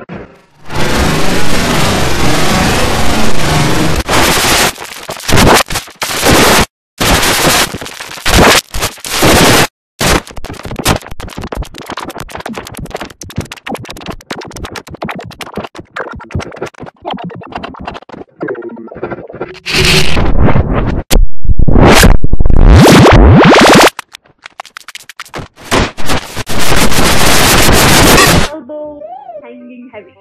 elbow heavy.